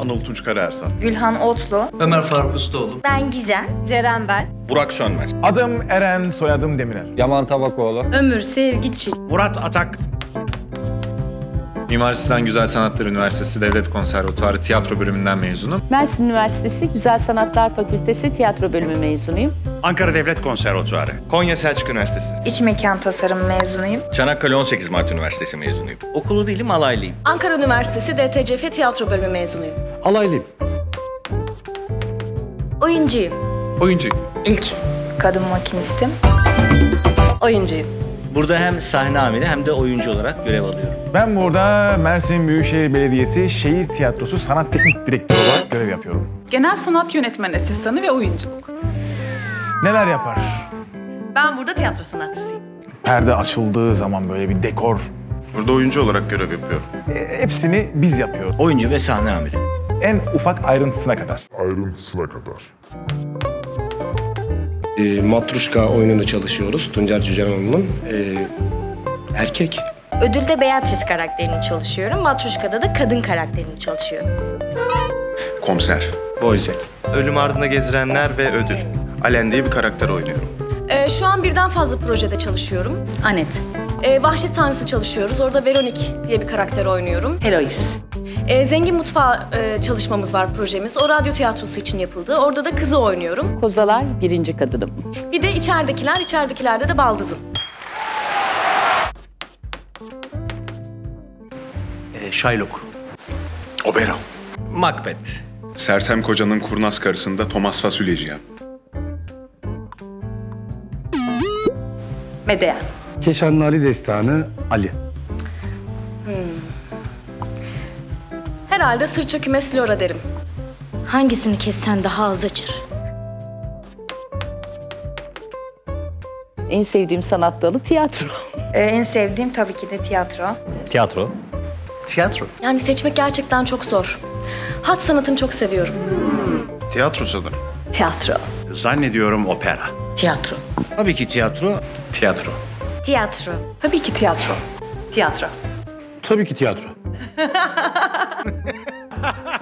Anıl Tunç Karaersan. Gülhan Otlu. Ömer Faruk Ustaoğlu. Ben Gizem. Ceren ben. Burak Sönmez. Adım Eren, soyadım Demirer. Yaman Tabakoğlu. Ömür Sevgiçi. Murat Atak. Mimar Sinan Güzel Sanatlar Üniversitesi Devlet Konservatuarı tiyatro bölümünden mezunum. Mersin Üniversitesi Güzel Sanatlar Fakültesi tiyatro bölümü mezunuyum. Ankara Devlet Konservatuarı. Konya Selçuk Üniversitesi. İç mekan tasarım mezunuyum. Çanakkale 18 Mart Üniversitesi mezunuyum. Okulu değilim, alaylıyım. Ankara Üniversitesi DTCF Tiyatro Bölümü mezunuyum. Alaylıyım. Oyuncuyum. Oyuncu. İlk kadın makinistim. Oyuncuyum. Burada hem sahne amiri hem de oyuncu olarak görev alıyorum. Ben burada Mersin Büyükşehir Belediyesi Şehir Tiyatrosu Sanat Teknik Direktörü olarak görev yapıyorum. Genel sanat yönetmen asistanı ve oyunculuk. Neler yapar? Ben burada tiyatro sanatçısıyım. Perde açıldığı zaman böyle bir dekor. Burada oyuncu olarak görev yapıyorum. E, hepsini biz yapıyoruz. Oyuncu ve sahne amiri. En ufak ayrıntısına kadar. ayrıntısına kadar. E, Matruşka oyununu çalışıyoruz. Tuncer Cücenoğlu'nun. E, erkek. Ödülde Beatrice karakterini çalışıyorum. Matruşka'da da kadın karakterini çalışıyorum. Komiser. Boyzek. Ölüm ardında gezirenler ve ödül. Alen diye bir karakter oynuyorum. Ee, şu an birden fazla projede çalışıyorum. Anet. Ee, Vahşet Tanrısı çalışıyoruz. Orada Veronik diye bir karakter oynuyorum. Helois. Ee, Zengin Mutfağı e, çalışmamız var projemiz. O radyo tiyatrosu için yapıldı. Orada da kızı oynuyorum. Kozalar birinci kadınım. Bir de içeridekiler, içeridekilerde de baldızım. Ee, Shylock. Oberon. Macbeth. Sersem Koca'nın kurnaz karısında Thomas Fasulyeciyan. Medea. Keşanlı Ali Destanı Ali. Herhalde sırça kümes Lora derim. Hangisini kessen daha az acır? En sevdiğim sanat dalı tiyatro. Ee, en sevdiğim tabii ki de tiyatro. Tiyatro. Tiyatro. Yani seçmek gerçekten çok zor. Hat sanatını çok seviyorum. Tiyatro sanırım. Tiyatro. Zannediyorum opera. Tiyatro. Tabii ki tiyatro. Tiyatro. Tiyatro. Tabii ki tiyatro. Tiyatro. Tabii ki tiyatro.